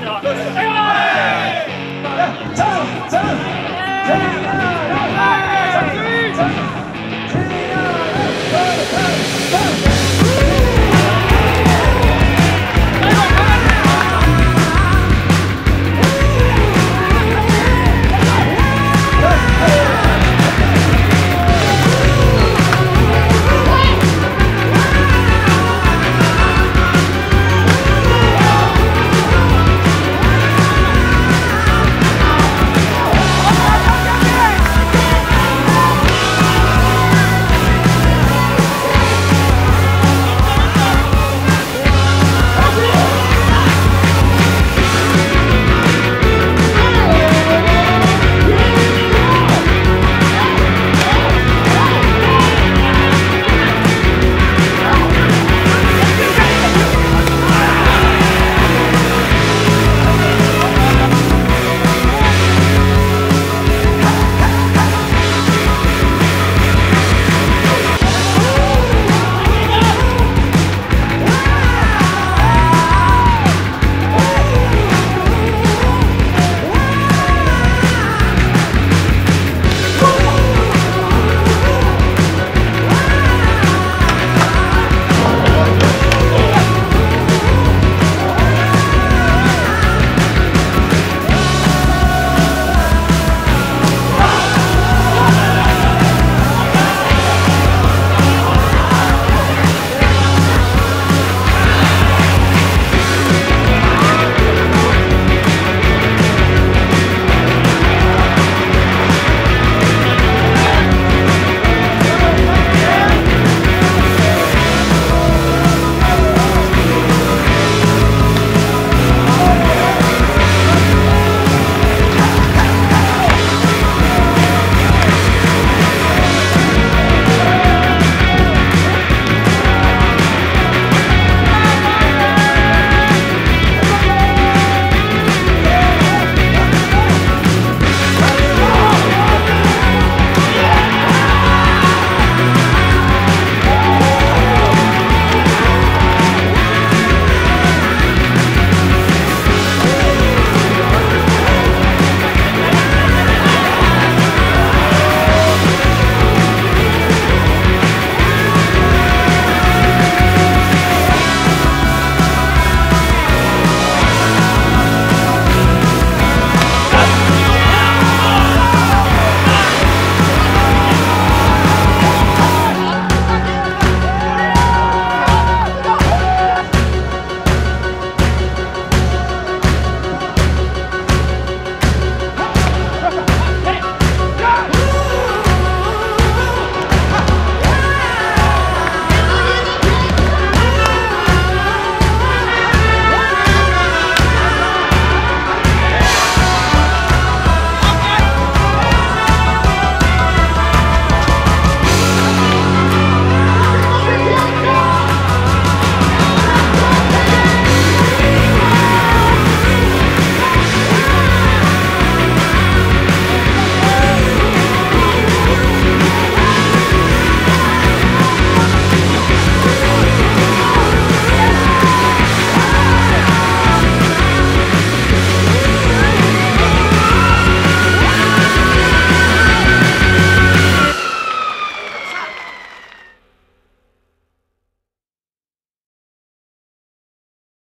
Uganda.